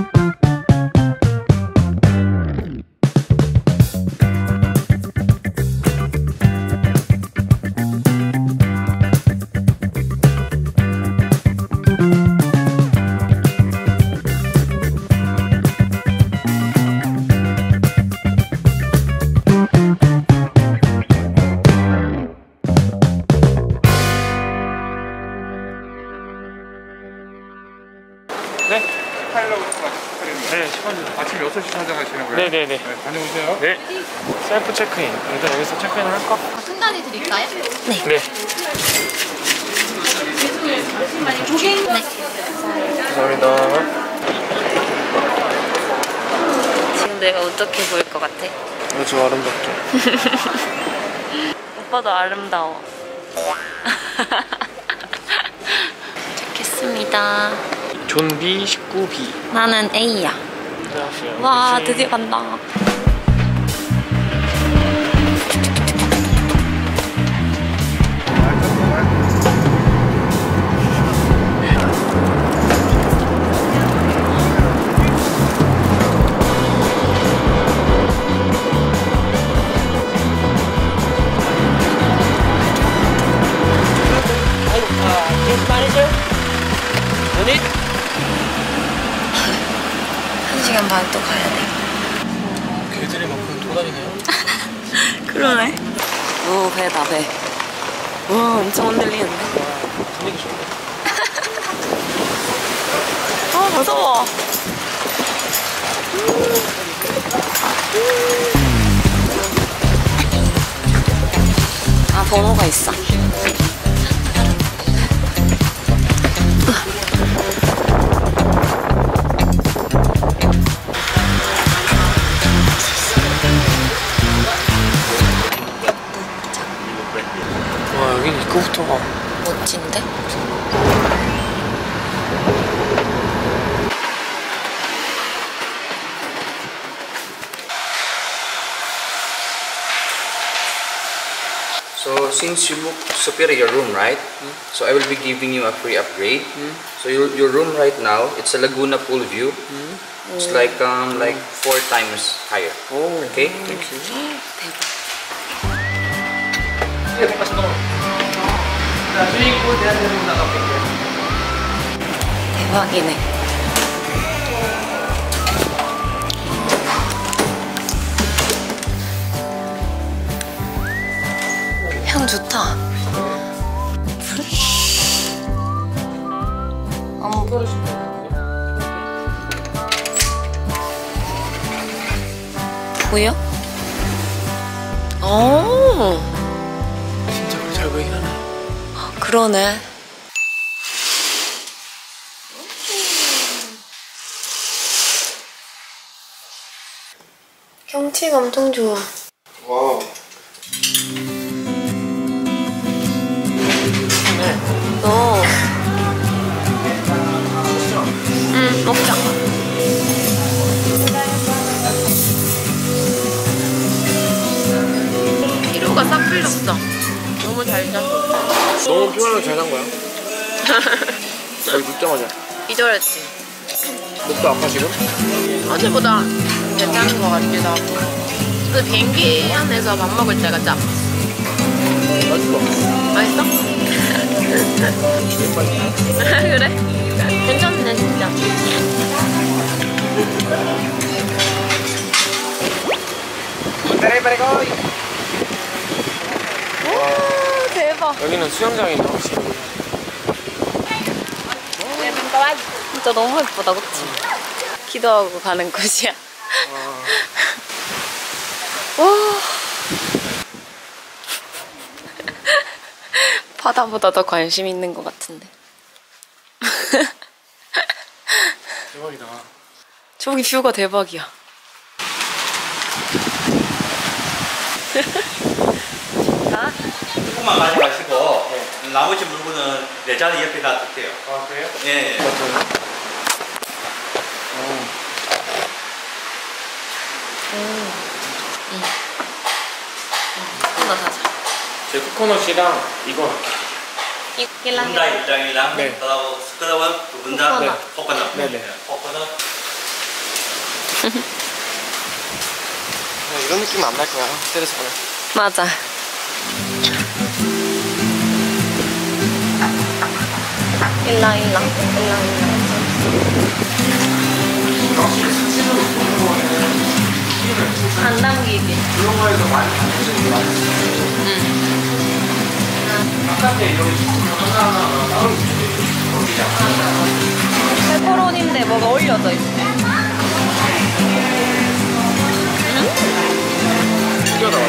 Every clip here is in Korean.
네. 다녀오세요. 네. 셀프 체크인. 일단 여기서 체크인을 할까? 순간이 드릴까요? 네. 감사합니다. 지금 내가 어떻게 보일 것 같아? 아주 아름답게. 오빠도 아름다워. 좋겠습니다. 존 B 19B. 나는 A야. 안녕하세요. 와 네. 드디어 간다. 한 시간 반또 가야 돼. 개들이 막 돌아다니네요. 그러네. 오 배다 배. 와 엄청 흔들리는데. 분위기 좋네. 아 무서워. 아 번호가 있어. 와, 여기 입구부터가. 멋진데? So since you booked Superior room, right? So I will be giving you a free upgrade. So your, your room right now, it's a Laguna pool view. It's like um like four times higher. 오, Okay? 대박. 대박이네. 향 좋다. 어머. 보여? 오, 진짜 그잘 보이긴 하네. 그러네. 경치가 엄청 좋아. Wow. 너. 응, 먹자. 피로가 싹 풀렸어. 너무 잘 잤어. 너무 피곤하게 잘잔 거야? 여기 눕자마자. 기절했지. 목도 아파 지금? 어제보다 괜찮은 것 같기도 하고. 근데 비행기 안에서 밥 먹을 때가 짜. 맛있어. 맛있어? 그래? 괜찮네, 진짜. 오, 대박. 여기는 수영장이네 확실히. 진짜 너무 예쁘다, 그치? 기도하고 가는 곳이야. 와. 바다보다 더 관심 있는 것 같은데. 대박이다. 저기 뷰가 대박이야. 자, 조금만 가져가시고 나머지 물건은 내 자리 옆에다 둘게요. 아 그래요? 예. 예. 하나 사자. 제 코코넛이랑 이거 할게요. 이길랑 분다 입장이랑 네. 그다음 스크럽은 두 분다 코코넛. 코코넛. 네네. 예, 코코넛. 이런 느낌은 안날 거야. 테레스보다. 맞아. 일랑 일랑 일랑 일랑. 안 당기게. 페퍼로니인데 뭐가 올려져 있어. 맛이.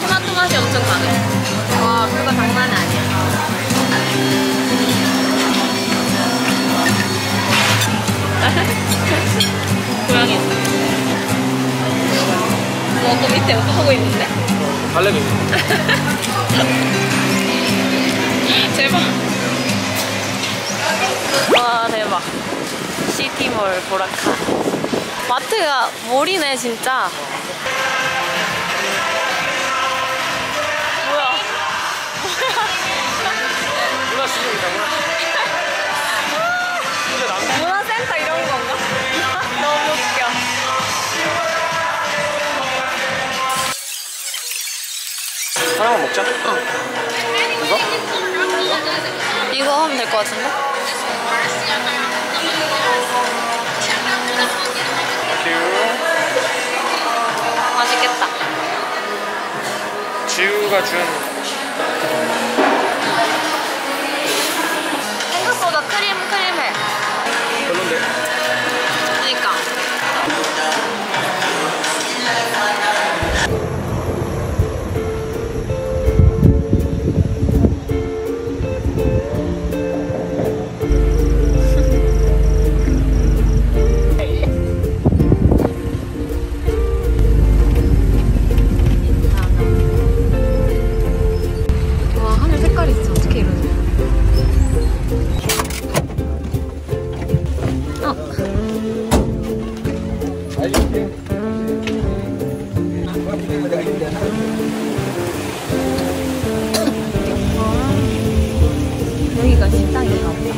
토마토 맛이 엄청 강해. 와, 그거 장난이 아니야. 고양이 있어. 뭐, 또 밑에 옷도 보고 있는데? 달래미. 대박. 와, 대박. 시티몰 보라카. 마트가 몰이네, 진짜. 뭐야? 문화 시장이다, 문화 진짜 남 문화센터 이런 건가? 너무 웃겨. 하나만 먹자. 이거? 이거 하면 될 것 같은데? 맛있겠다. 지우가 준 생각보다 크림 크림 해. 별 식당인가 보다.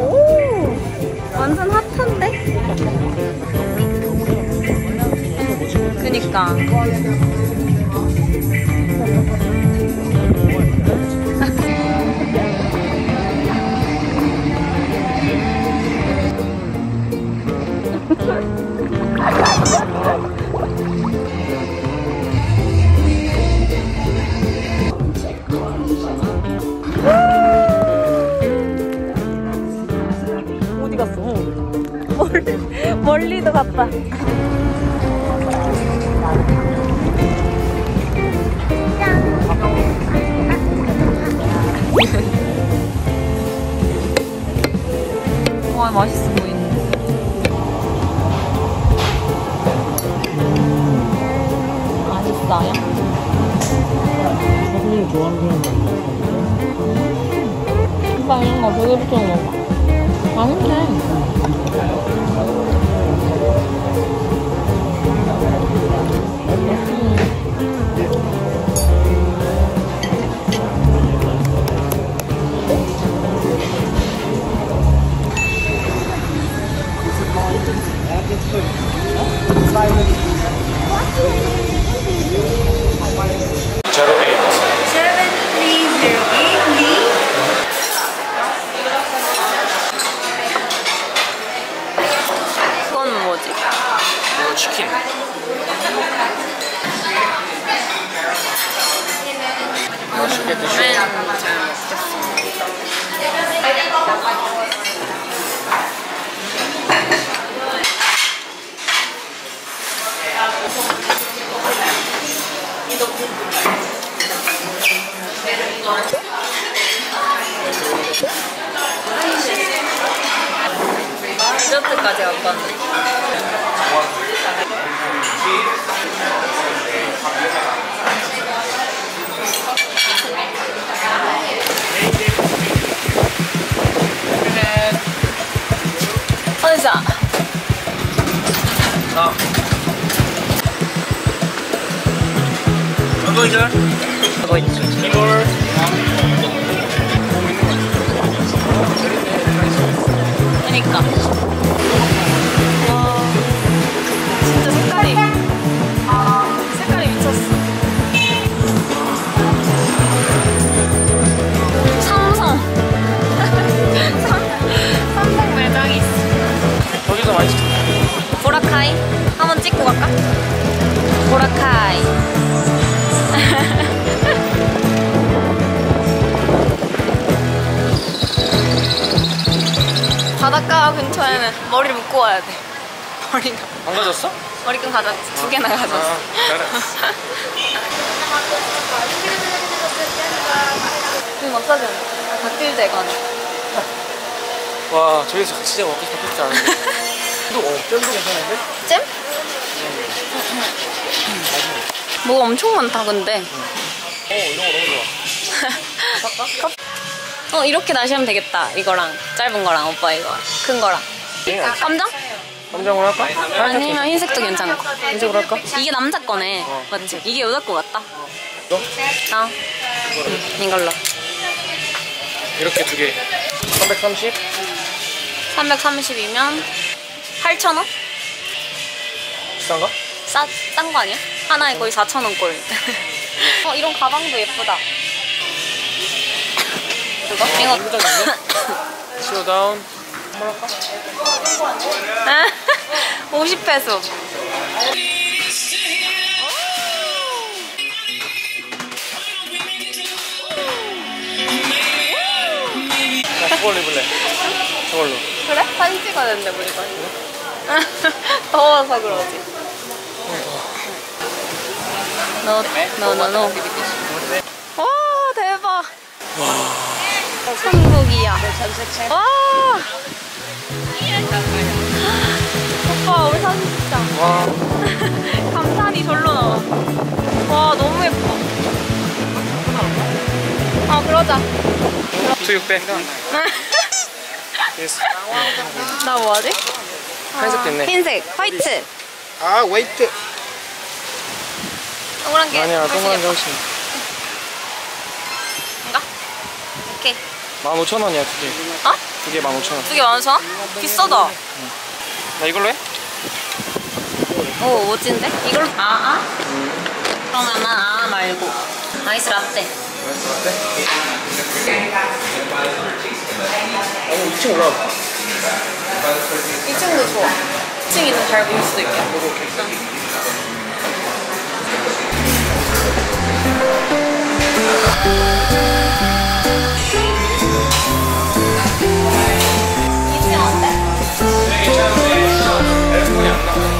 오, 완전 핫한데? 그니까. 멀리, 멀리도 갔다. 와 맛있어 보이는데. 맛있어요? 사장님 좋아하는 사람 오빠 이런 거 되게 붙여 먹어. 치킨. 맛있게 드시고. 디저트까지 안 봤네. 그러니까. 보라카이. 한번 찍고 갈까? 보라카이. 바닷가 근처에는 머리를 묶고 와야 돼. 머리가. 안 가졌어? 머리끈 가졌어 두 개나 아, 가졌어. 지금 없어졌네 닭들대관 와 저기서 진짜 먹고 싶다 않은데? 또 어, 잼도 괜찮은데? 잼? 뭐가 엄청 많다 근데. 어 이런 거 너무 좋아. 어 이렇게 다시 하면 되겠다. 이거랑 짧은 거랑 오빠 이거 큰 거랑. 깜장? 깜장으로 할까? 아니면 흰색도 괜찮고. 흰색으로 할까? 이게 남자 거네. 맞지? 이게 여자 거 같다. 이거? 어. 이걸로. 이렇게 두 개. 330? 330이면 8,000원? 비싼가? 싸, 싼 거 아니야? 하나에 거의 4,000원 꼴. 어, 이런 가방도 예쁘다. 이거? 이거. 슬로우 다운. 50페소. 나 저걸로 입을래. 저걸로. 그래? 사진 찍어야 되는데, 우리 거. 더워서 그러지. 너, 너, 너, 너. 와, 대박. 천국이야. 와. 오빠, 우리 사진 찍자. 와. 감탄이 절로 나와. 와, 너무 예뻐. 아, 그러자. 수육배. Yes. 나 뭐하지? 흰색 됐네. 흰색, white. 아 wait. 동그란 게 아니야 동그란 게. 훨씬. 뭔가? 오케이. 15,000원이야 두 개. 어? 두 개 15,000원. 두개 만오천? 비싸다. 나 이걸로 해? 오, 멋진데? 이걸로. 아, 아? 그러면은 아 말고. 아이스 라떼. 아 니 2층 올라가. 2층도 좋아. 2층이 더 잘 보일 수도 있겠다.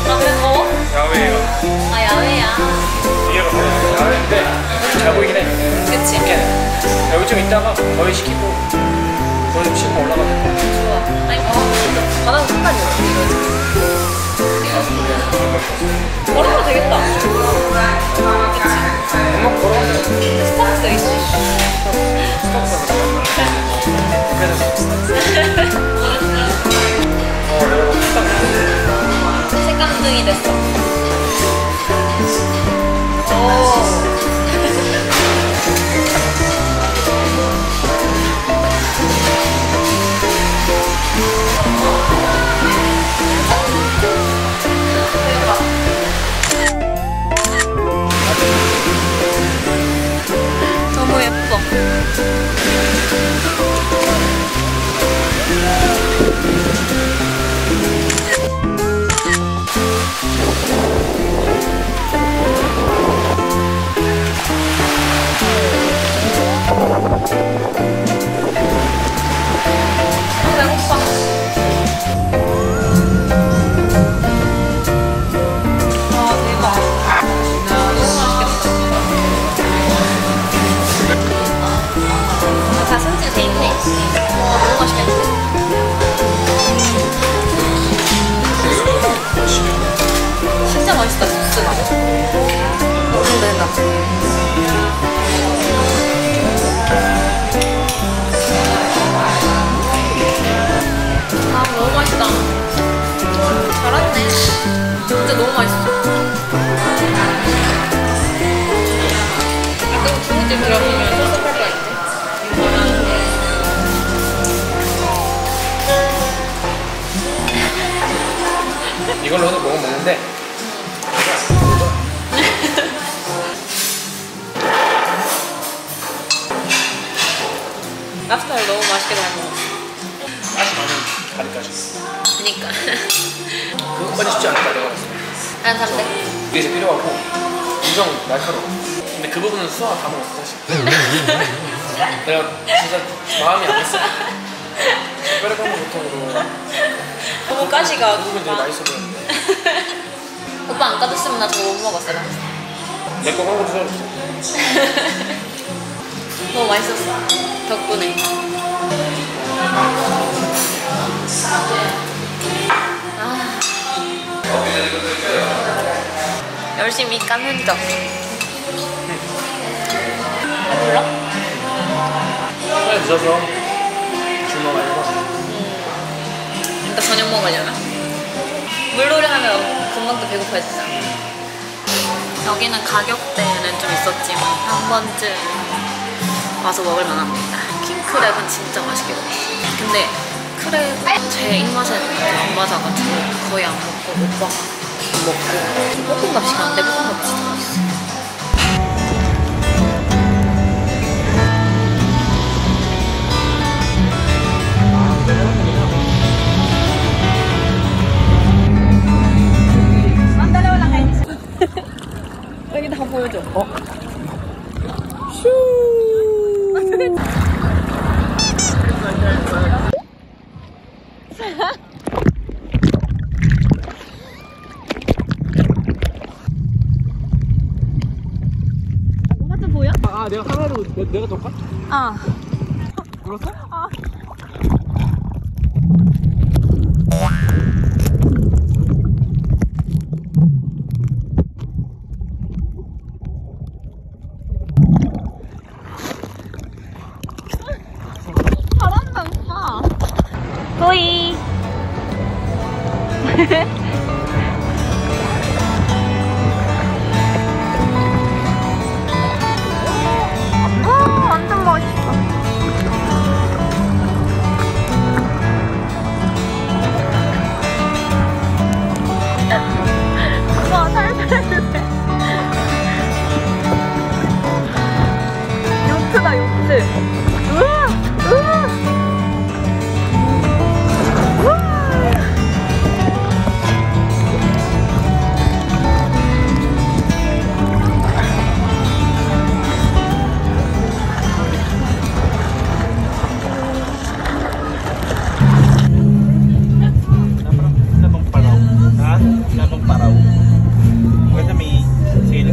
아, 그래, 더워? 아, 야외야. 잘 보이긴 해. 그치? 여기 좀 있다가 거의 시키고 좀 씻고 올라가면 좋아. 아니, 어, 바닥은 색깔이 이거지? 걸어도 되겠다. 엄마 걸어가면 스타벅스 여기 있어. 색감등이 됐어. 오. 잘했네. 진짜 너무 맛있어. 아까 중국집 들어가면 섭섭할 뻔했는데. 이걸로 해도 먹으면 먹는데 랍스타를 너무 맛있게 잘 먹었어. 맛이 많은 가리까지. 그니까. 그것까지 쉽지 않다 내가 봤을 때. 한 3대. 이게 제일 필요하고 엄청 날카로워. 근데 그 부분은 수아가 다 먹었어 사실. 내가 진짜 마음이. 뼈를 깎는 고통으로 너무 가시가 누군 되게 맛있어 보였는데 오빠 안 까줬으면 나 저거 못 먹었어요. 내거 광고 드셔줬어 너무 맛있었어. 덕분에. 아. 열심히 깐 흔적. 배불러? 빨리 늦어서 주먹 아니고 이따 저녁 먹으려나? 물놀이 하면 금방 또 배고파지잖아. 여기는 가격대는 좀 있었지만 한 번쯤 와서 먹을 만합니다. 킹크랩은 진짜 맛있게 먹었어요. 근데 크랩 제 입맛에는 안 맞아가지고 거의 안 먹고 오빠가 먹고 볶음밥 시켰는데 볶음밥 진짜 맛있어 フフッ。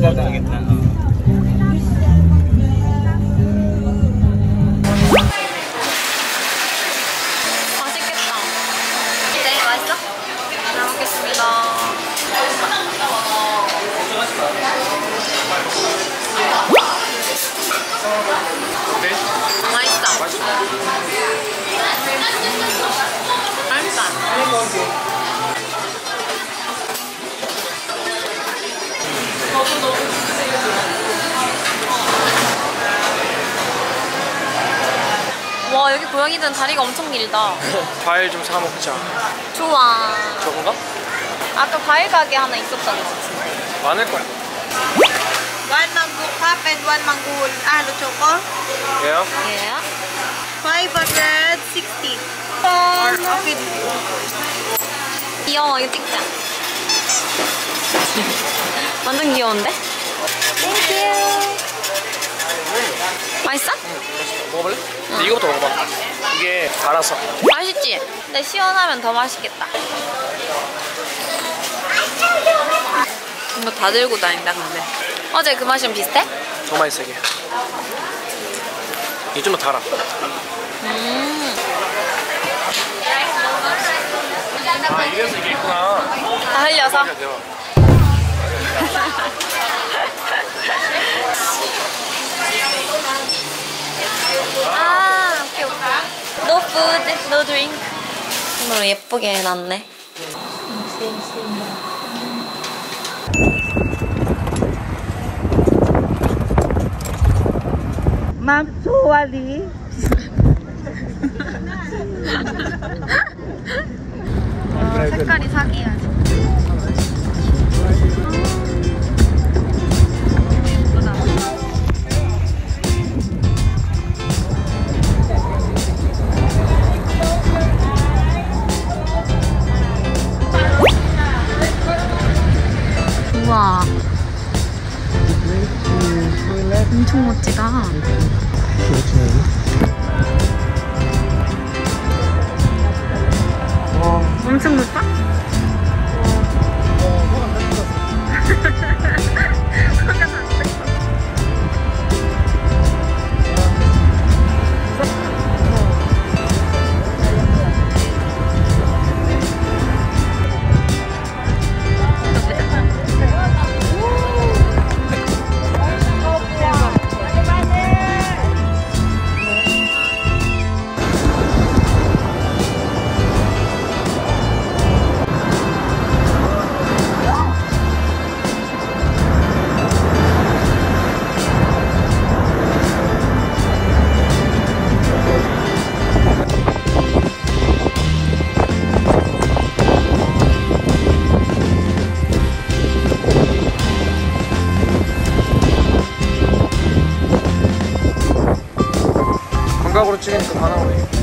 好大一 고양이들은 다리가 엄청 길다. 과일 좀 사 먹자 좋아. 저건가? 아까 과일 가게 하나 같은데. 많을 거야 One mango cup and one mango and one choco. 왜요? 예요? 560. Oh okay. 귀여워 이거 찍자. 완전 귀여운데? Thank you. 맛있어? 먹어볼래? 근데 이거부터 먹어봐 이게 달아서 맛있지? 근데 시원하면 더 맛있겠다. 이거 다 들고 다닌다 근데. 어제 그 맛이랑 비슷해? 더 맛있어 이게 이게 좀 더 달아 음. 아 이래서 이게 있구나 다 흘려서. 대박 아, 오케이, 오케이. No food, no drink. 정말로 예쁘게 해놨네. Suwali. 색깔이 사기야. 우와 엄청 멋지다 엄청 높아? 극악으로 찍으니까 반하네.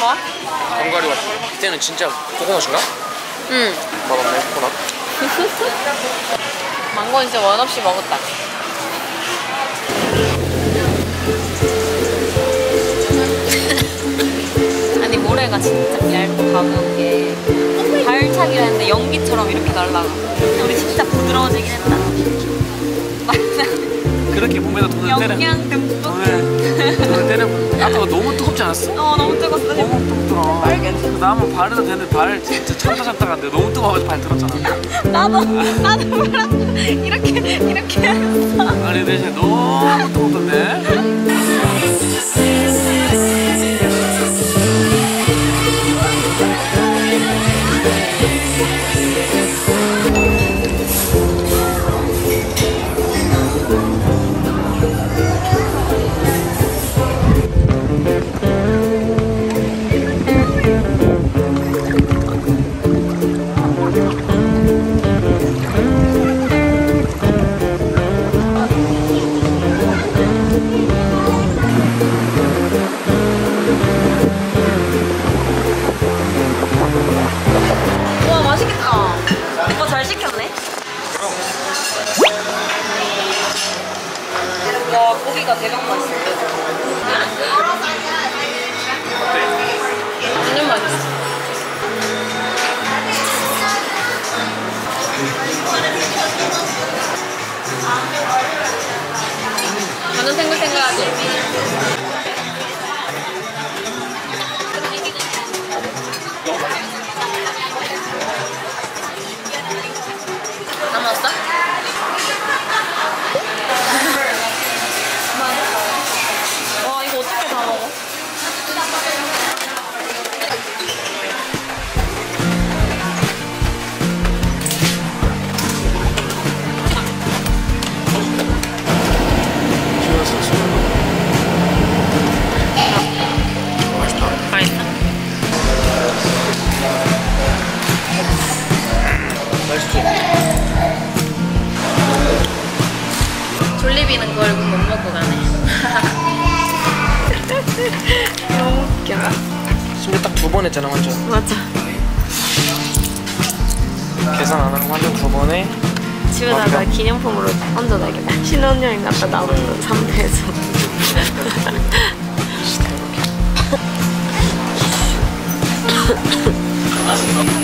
뭐? 견과류 같은 거. 그때는 진짜 코코넛인가? 응. 맛없네 코코넛. 망고는 진짜 원 없이 먹었다. 아니 모래가 진짜 얇고 가벼운 게 발차기를 했는데 연기처럼 이렇게 날라가. 근데 우리 진짜 부드러워지긴 했다. 그렇게 몸에다 돈을 때려. 영양 듬뿍. 아까 너무 뜨겁지 않았어? 어 너무 뜨거웠어. 너무 뜨겁더라. 빨개졌어. 나만 발에도 되는데 발 진짜 찬다 찬다 갔는데 너무 뜨거워서 발 들었잖아. 나도 나도 몰랐어. 이렇게 이렇게 했어. 아니 대신 너무 뜨겁던데. 완전 탱글탱글하지? 거 얼굴 못 먹고 가네. 너무 웃겨. 심지어 딱 두 번 했잖아 완전. 맞아. 계산 안 하고 완전 두 번에 집에다가 기념품으로 얹어놔야겠다. 신혼여행 갔다 나오는 3패에서.